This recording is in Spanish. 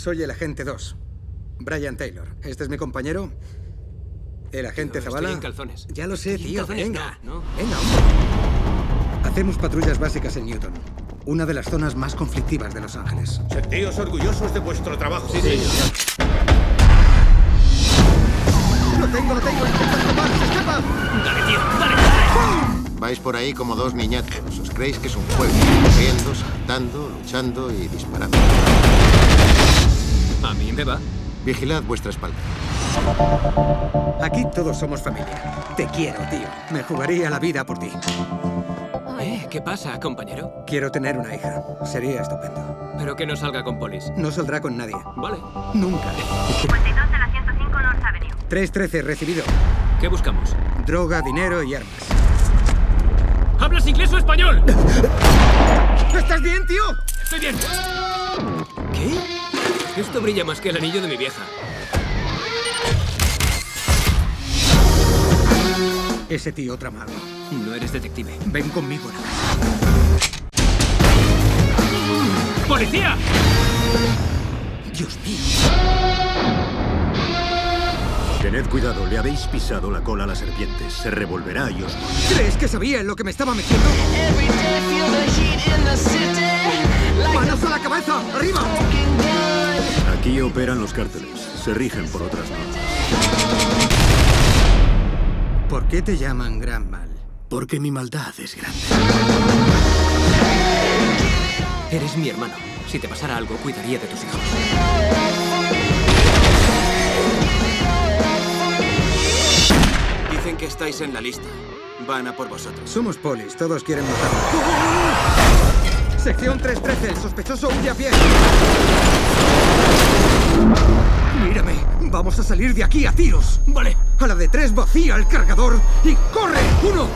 Soy el agente 2, Brian Taylor. Este es mi compañero, el agente Tío, Zavala. estoy en calzones. Ya lo sé, Estoy tío. calzones, Venga. no, no. Venga, hombre. Hacemos patrullas básicas en Newton, una de las zonas más conflictivas de Los Ángeles. Sentíos orgullosos de vuestro trabajo. Sí, señor. ¡Lo tengo, lo tengo! ¡Intenta escapar! ¡Se escapa! Dale, tío, dale, dale. Vais por ahí como dos niñatos. Os creéis que es un juego. Corriendo, saltando, luchando y disparando. Me va. Vigilad vuestra espalda. Aquí todos somos familia. Te quiero, tío. Me jugaría la vida por ti. Eh, ¿qué pasa, compañero? Quiero tener una hija. Sería estupendo. Pero que no salga con polis. No saldrá con nadie. Vale. Nunca. 52 de la 105 North Avenue. 313 recibido. ¿Qué buscamos? Droga, dinero y armas. ¿Hablas inglés o español? ¿Estás bien, tío? Estoy bien. ¿Qué? Esto brilla más que el anillo de mi vieja. Ese tío tramado. No eres detective. Ven conmigo a la casa. ¡Policía! Dios mío. Tened cuidado, le habéis pisado la cola a la serpiente. Se revolverá y os morirá. ¿Crees que sabía en lo que me estaba metiendo? ¡Manos a la cabeza! ¡Arriba! Aquí operan los cárteles. Se rigen por otras normas. ¿Por qué te llaman Gran Mal? Porque mi maldad es grande. Eres mi hermano. Si te pasara algo, cuidaría de tus hijos. Dicen que estáis en la lista. Van a por vosotros. Somos polis, todos quieren matarnos. Sección 313, el sospechoso huye a pie. Vamos a salir de aquí a tiros. Vale. A la de tres vacía el cargador y corre. Uno.